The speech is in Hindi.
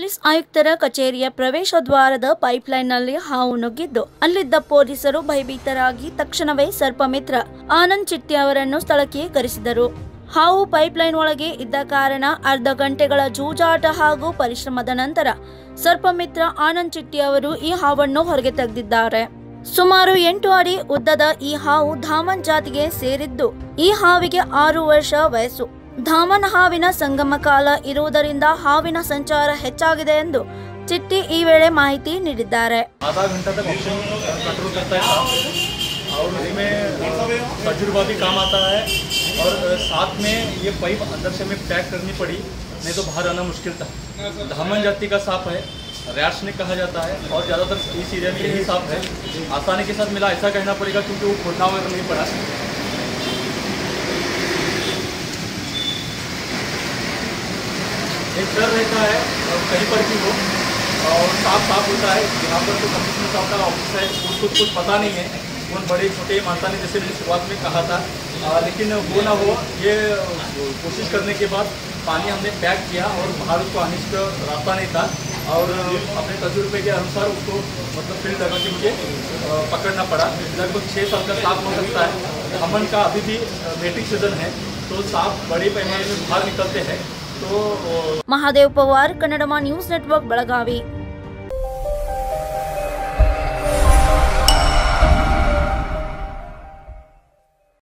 ಪೊಲೀಸ್ ಆಯುಕ್ತರ ಕಚೇರಿಯ ಪ್ರವೇಶ ದ್ವಾರದ ಪೈಪ್ಲೈನ್ನಲ್ಲಿ ಹಾವು ನುಗ್ಗಿದ್ದು, ಅಲ್ಲಿದ್ದ ಪೊಲೀಸರು ಭಯಭೀತರಾಗಿ ತಕ್ಷಣವೇ ಸರ್ಪಮಿತ್ರ ಆನಂದ್ ಚಿಟ್ಟಿ ಅವರನ್ನು ಸ್ಥಳಕ್ಕೆ ಕರೆಸಿದರು. ಹಾವು ಪೈಪ್ಲೈನ್ ಒಳಗೆ ಇದ್ದ ಕಾರಣ ಅರ್ಧ ಗಂಟೆಗಳ ಜೂಜಾಟ ಹಾಗೂ ಪರಿಶ್ರಮದ ನಂತರ ಸರ್ಪಮಿತ್ರ ಆನಂದ್ ಚಿಟ್ಟಿ ಅವರು ಈ ಹಾವನ್ನು ಹೊರಗೆ ತೆಗೆದಿದ್ದಾರೆ. ಸುಮಾರು ಎಂಟು ಅಡಿ ಉದ್ದದ ಈ ಹಾವು ಧಾಮನ್ ಜಾತಿಗೆ ಸೇರಿದ್ದು, ಈ ಹಾವಿಗೆ ಆರು ವರ್ಷ ವಯಸ್ಸು. ಧಾಮನ್ ಹಾವಿನ ಸಂಗಮ ಕಾಲ ಇರುವುದರಿಂದ ಹಾವಿನ ಸಂಚಾರ ಹೆಚ್ಚಾಗಿದೆ ಎಂದು ಚಿಟ್ಟಿ ಈ ವೇಳೆ ಮಾಹಿತಿ ನೀಡಿದ್ದಾರೆ आधा घंटा तक ऑप्शन कंट्रोल करता है साफ और उसमें तजुर्बा भी काम आता है और साथ में ये पाइप अंदर से हमें पैक करनी पड़ी नहीं तो बाहर आना मुश्किल था धामन जाति का सांप है रैट्स ने कहा जाता है और ज़्यादातर इस एरिया में यही सांप है आसानी के साथ मिला ऐसा कहना पड़ेगा क्योंकि वो खोलना वगैरह नहीं पड़ा एक डर रहता है कहीं पर भी हो और साफ़ साफ़ होता है यहाँ पर तो कमिश्नर साहब का ऑफ़िस है उसको कुछ पता नहीं है उन बड़े छोटे माता ने जैसे मैंने शुरुआत में कहा था आ, लेकिन वो ना हो ये कोशिश करने के बाद पानी हमने पैक किया और बाहर उसको आने का रास्ता नहीं था और अपने तजुर्बे के अनुसार उसको मतलब फ़ील्ड लगा के मुझे पकड़ना पड़ा। लगभग छः साल का साफ़ हो सकता है। अमन का अभी भी मेटिक सीज़न है तो साफ़ बड़े पैमाने में बाहर निकलते हैं। तो ಮಹಾದೇವ್ ಪವಾರ್ ಕನ್ನಡಮ ನ್ಯೂಸ್ ನೆಟ್ವರ್ಕ್ ಬೆಳಗಾವಿ